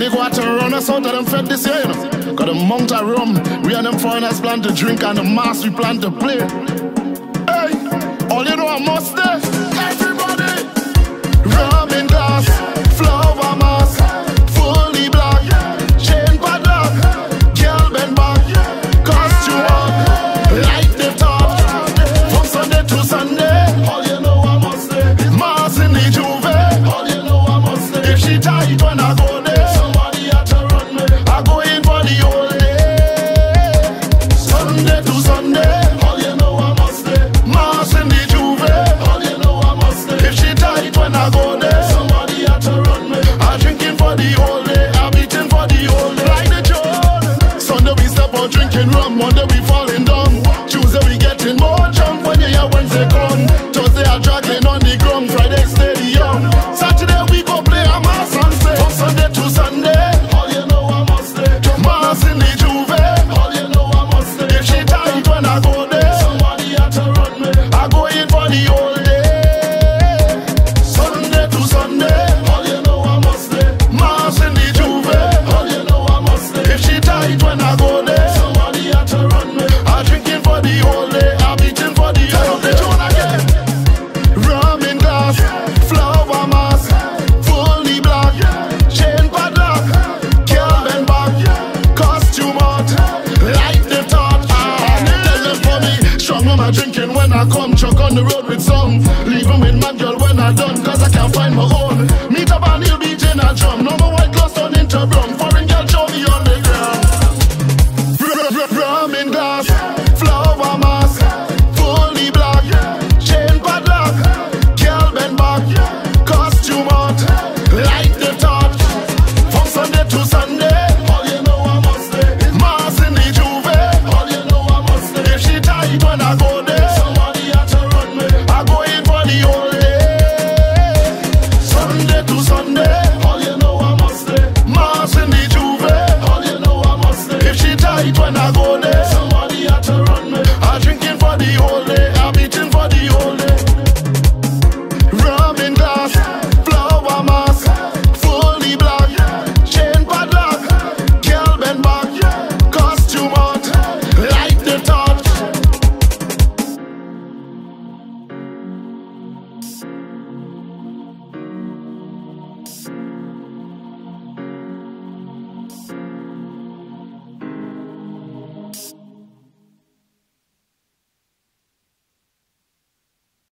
Only go out to run us out of them fed this year, you know. Got a mount of rum, we and them foreigners plan to drink and the mass we plan to play. Hey, all you know I must stay. up or drinking rum. Monday we falling down. Tuesday we getting more drunk. When they are Wednesday gone. Thursday I dragging on the ground. Friday steady on. Saturday we go play a mass and stay. From Sunday to Sunday. All you know I must stay. Mass in the J'ouvert. All you know I must stay. If she tight when I go when I come, chuck on the road with some. Leave them with my girl when I done, cause I can't find my own. Meet up